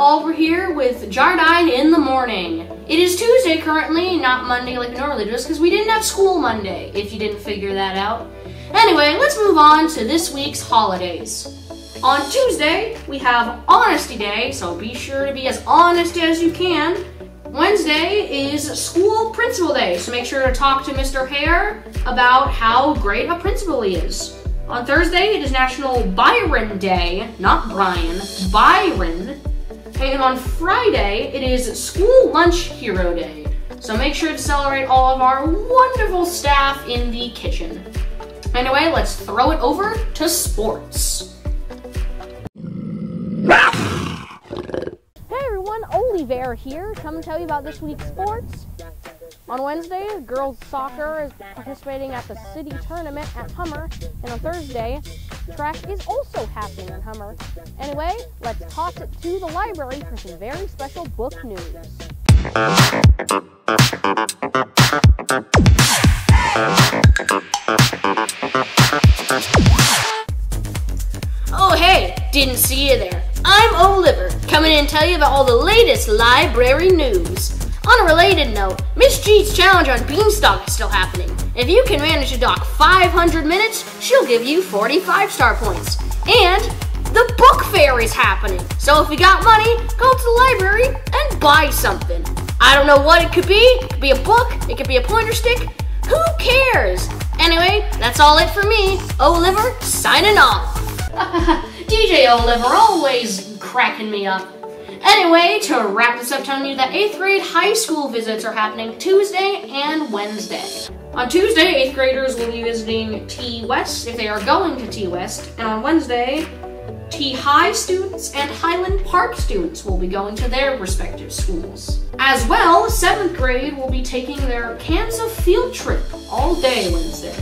Oliver here with Jardine in the morning. It is Tuesday currently, not Monday like normally do, because we didn't have school Monday, if you didn't figure that out. Anyway, let's move on to this week's holidays. On Tuesday, we have Honesty Day, so be sure to be as honest as you can. Wednesday is School Principal Day, so make sure to talk to Mr. Hare about how great a principal he is. On Thursday, it is National Byron Day, not Brian, Byron. And on Friday, it is School Lunch Hero Day. So make sure to celebrate all of our wonderful staff in the kitchen. Anyway, let's throw it over to sports. Hey everyone, Oliver here. Come tell you about this week's sports. On Wednesday, girls soccer is participating at the city tournament at Hummer, and on Thursday, track is also happening in Hummer. Anyway, let's toss it to the library for some very special book news. Oh, hey, didn't see you there. I'm Oliver, coming in to tell you about all the latest library news. On a related note, Miss G's challenge on Beanstack is still happening. If you can manage to dock 500 minutes, she'll give you 45 star points. And the book fair is happening. So if you got money, go to the library and buy something. I don't know what it could be. It could be a book, it could be a pointer stick. Who cares? Anyway, that's all it for me. Oliver signing off. DJ Oliver always cracking me up. Anyway, to wrap this up, telling you that 8th grade high school visits are happening Tuesday and Wednesday. On Tuesday, 8th graders will be visiting T West if they are going to T West, and on Wednesday, T High students and Highland Park students will be going to their respective schools. As well, 7th grade will be taking their Kansas field trip all day Wednesday.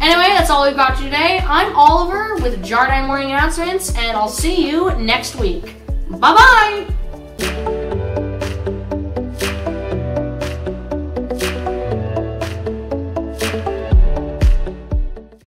Anyway, that's all we've got today. I'm Oliver with Jardine Morning Announcements, and I'll see you next week. Bye bye! Thank you.